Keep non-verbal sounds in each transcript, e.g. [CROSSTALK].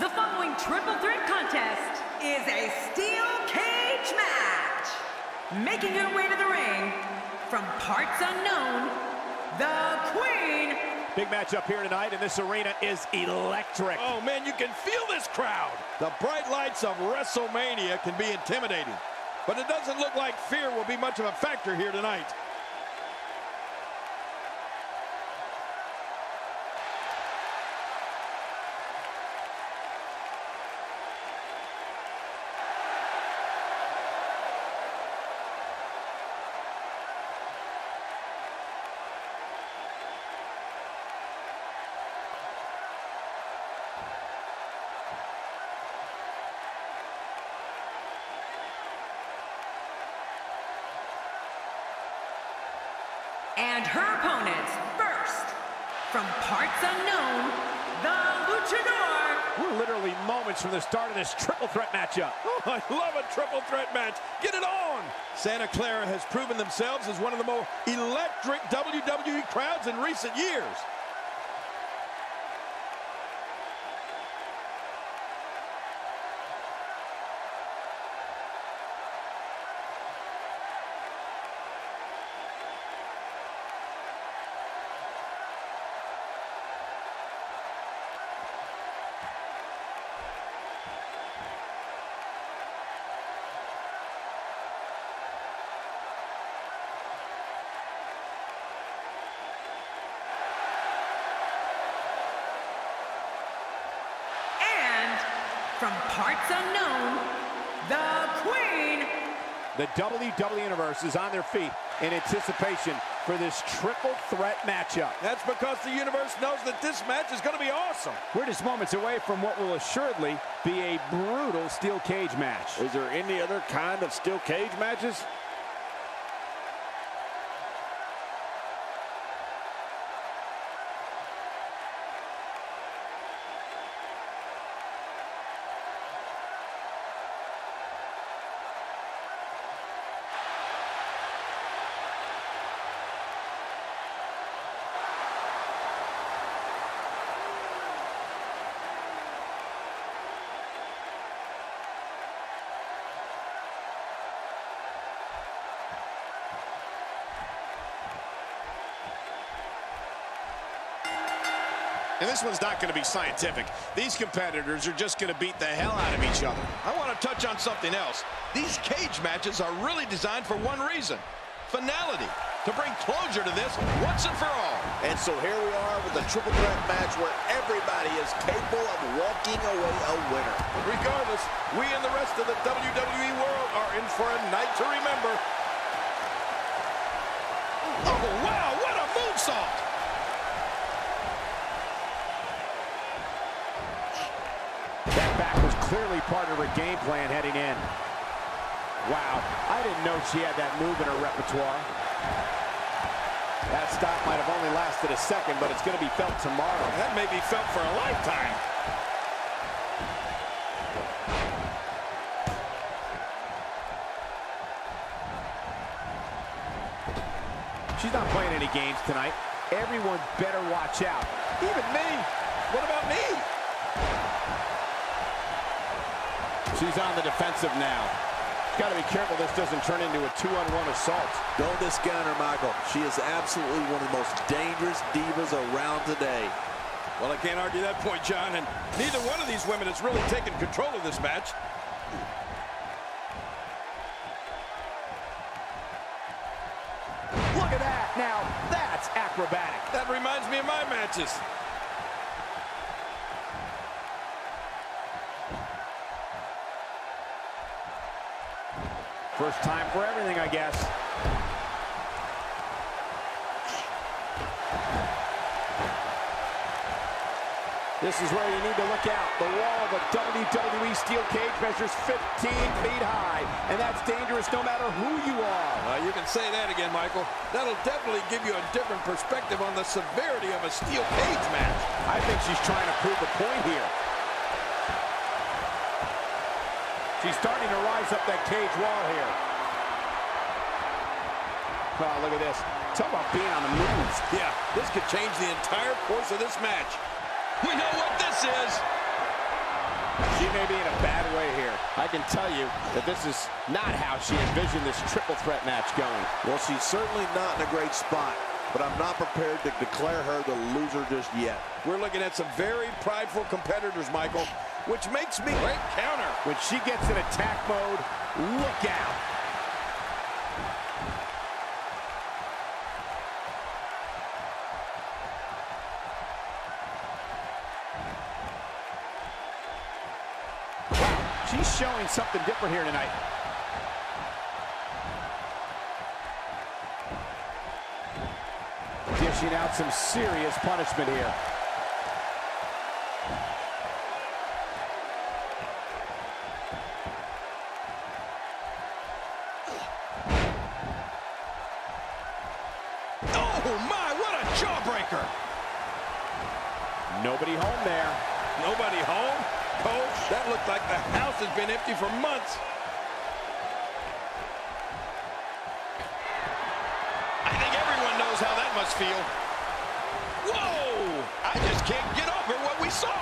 The following triple threat contest is a steel cage match. Making her way to the ring from parts unknown, the Queen. Big match up here tonight, and this arena is electric. Oh, man, you can feel this crowd. The bright lights of WrestleMania can be intimidating, but it doesn't look like fear will be much of a factor here tonight. And her opponents, first, from parts unknown, the Luchador. We're literally moments from the start of this triple threat matchup. [LAUGHS] Oh, I love a triple threat match. Get it on! Santa Clara has proven themselves as one of the more electric WWE crowds in recent years. From parts unknown, the Queen. The WWE Universe is on their feet in anticipation for this triple threat matchup. That's because the universe knows that this match is going to be awesome. We're just moments away from what will assuredly be a brutal steel cage match. Is there any other kind of steel cage matches? And this one's not going to be scientific. These competitors are just going to beat the hell out of each other. I want to touch on something else. These cage matches are really designed for one reason. Finality. To bring closure to this once and for all. And so here we are with a triple threat match where everybody is capable of walking away a winner. Regardless, we and the rest of the WWE world are in for a night to remember. Oh, wow, what a moonsault! Back was clearly part of her game plan heading in. Wow, I didn't know she had that move in her repertoire. That stop might have only lasted a second, but it's going to be felt tomorrow. That may be felt for a lifetime. She's not playing any games tonight. Everyone better watch out. Even me. What about me? She's on the defensive now. Got to be careful this doesn't turn into a two-on-one assault. Don't discount her, Michael. She is absolutely one of the most dangerous divas around today. Well, I can't argue that point, John, and neither one of these women has really taken control of this match. Look at that. Now, that's acrobatic. That reminds me of my matches. First time for everything, I guess. This is where you need to look out. The wall of a WWE steel cage measures 15 feet high, and that's dangerous no matter who you are. You can say that again, Michael. That'll definitely give you a different perspective on the severity of a steel cage match. I think she's trying to prove a point here. She's starting to rise up that cage wall here. Oh, look at this. Talk about being on the move. Yeah, this could change the entire course of this match. We know what this is. She may be in a bad way here. I can tell you that this is not how she envisioned this triple threat match going. Well, she's certainly not in a great spot, but I'm not prepared to declare her the loser just yet. We're looking at some very prideful competitors, Michael, which makes me... Great counter. When she gets in attack mode, look out. She's showing something different here tonight. Dishing out some serious punishment here. Oh, my, what a jawbreaker. Nobody home there. Nobody home? Coach, that looked like the house has been empty for months. I think everyone knows how that must feel. Whoa! I just can't get over what we saw.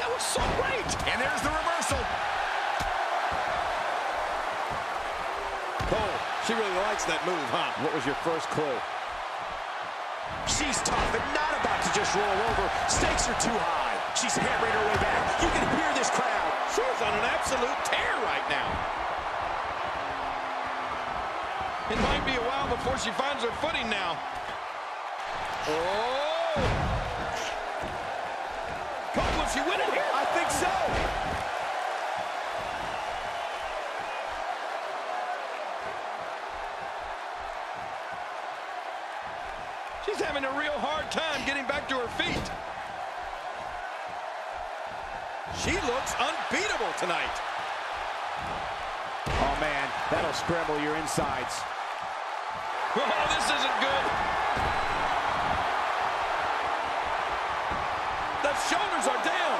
That was so great. And there's the reversal. Cole, she really likes that move, huh? What was your first clue? She's tough and not about to just roll over. Stakes are too high. She's hammering her way back. You can hear this crowd. She's on an absolute tear right now. It might be a while before she finds her footing now. Oh! Cole, will she win it here? I think so. She's having a real hard time getting back to her feet. She looks unbeatable tonight. Oh, man, that'll scramble your insides. [LAUGHS] Oh, this isn't good. The shoulders are down.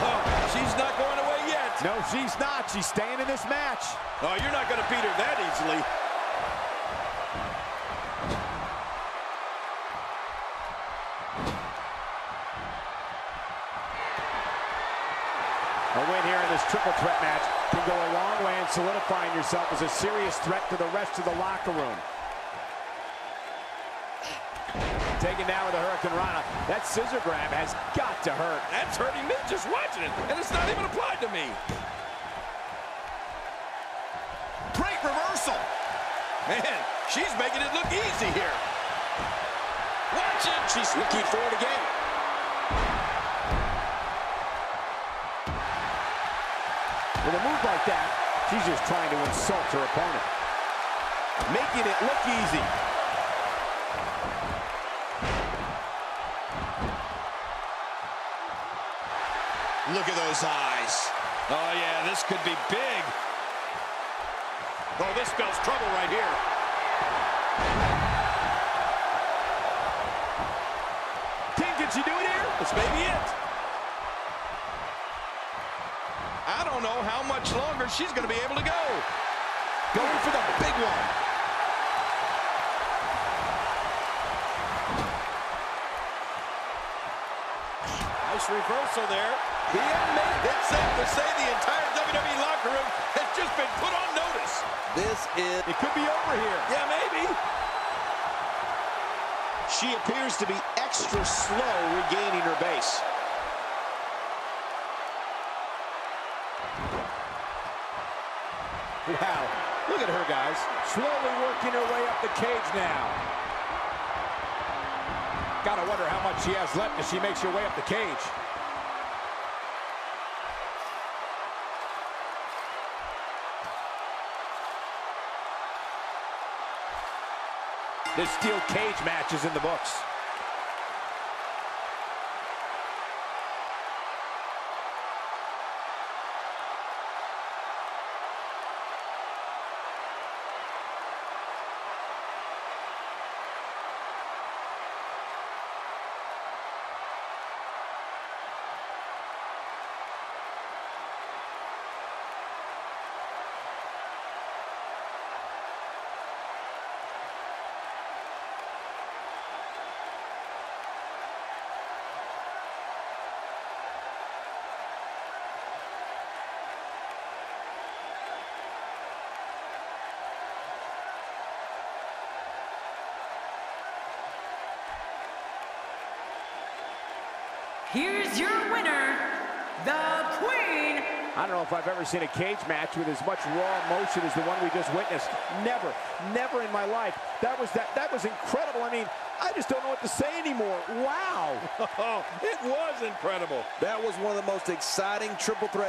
Oh, she's not going away yet. No, she's not. She's staying in this match. Oh, you're not going to beat her that easily. In this triple threat match can go a long way in solidifying yourself as a serious threat to the rest of the locker room. Taken down with a Hurricanrana. That scissor grab has got to hurt. That's hurting me just watching it, and it's not even applied to me. Great reversal. Man, she's making it look easy here. Watch it. She's looking for it again. A move like that, she's just trying to insult her opponent. Making it look easy. Look at those eyes. Oh, yeah, this could be big. Oh, this spells trouble right here. King, can she do it here? This may be it. I don't know how much longer she's going to be able to go. Going for the big one. Nice reversal there. The made it safe to say the entire WWE locker room has just been put on notice. This is... It could be over here. Yeah, maybe. She appears to be extra slow regaining her base. Wow. Look at her, guys. Slowly working her way up the cage now. Gotta wonder how much she has left as she makes her way up the cage. This steel cage match is in the books. Here's your winner, the Queen. I don't know if I've ever seen a cage match with as much raw emotion as the one we just witnessed. Never, never in my life. That was that. That was incredible. I mean, I just don't know what to say anymore. Wow. [LAUGHS] it was incredible. That was one of the most exciting triple threat